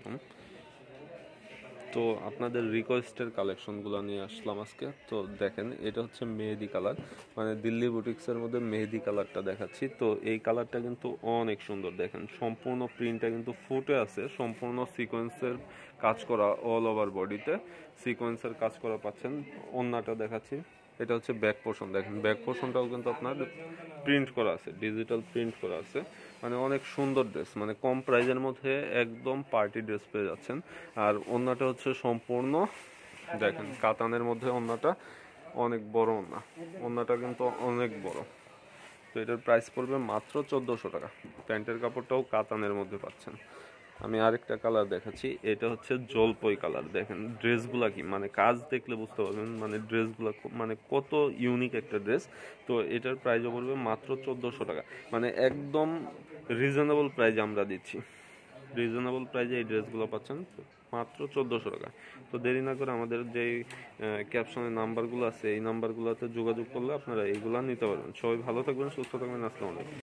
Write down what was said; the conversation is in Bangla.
আলাইকুম। তো আপনাদের রিকোয়েস্টের কালেকশনগুলো নিয়ে আসলাম আজকে। তো দেখেন, এটা হচ্ছে মেহেদি কালার মানে দিল্লি বুটিক্সের মধ্যে মেহেদি কালারটা দেখাচ্ছি। তো এই কালারটা কিন্তু অনেক সুন্দর। দেখেন, সম্পূর্ণ প্রিন্টটা কিন্তু ফুটে আছে। সম্পূর্ণ সিকোয়েন্সের কাজ করা অল ওভার বডিতে সিকোয়েন্সের কাজ করা পাচ্ছেন। অন্যটা দেখাচ্ছি। এটা হচ্ছে ব্যাক পোর্শন দেখেন ব্যাক পোর্শনটাও কিন্তু আপনার প্রিন্ট করা আছে ডিজিটাল প্রিন্ট করা আছে। মানে অনেক সুন্দর ড্রেস মানে কম প্রাইজের মধ্যে একদম পার্টি ড্রেস পেয়ে যাচ্ছেন। আর অন্যটা হচ্ছে সম্পূর্ণ, দেখেন, কাতানের মধ্যে অন্যটা অনেক বড় অন্য অন্যটা কিন্তু অনেক বড়। তো এটার প্রাইস পড়বে মাত্র চোদ্দোশো টাকা। প্যান্টের কাপড়টাও কাতানের মধ্যে পাচ্ছেন। আমি আরেকটা কালার দেখাচ্ছি। এটা হচ্ছে জলপই কালার দেখেন, ড্রেসগুলা কি? মানে কাজ দেখলে বুঝতে পারবেন মানে ড্রেসগুলো মানে কত ইউনিক একটা ড্রেস তো এটার প্রাইসও পড়বে মাত্র চোদ্দোশো টাকা। মানে একদম রিজনেবল প্রাইস আমরা দিচ্ছি। রিজনেবল প্রাইজে এই ড্রেসগুলো পাচ্ছেন মাত্র চোদ্দোশো টাকা। তো দেরি না করে আমাদের যেই ক্যাপশনের নাম্বারগুলো আছে, এই নাম্বারগুলোতে যোগাযোগ করলে আপনারা এইগুলা নিতে পারবেন। সবাই ভালো থাকবেন, সুস্থ থাকবেন, আসসালামু আলাইকুম।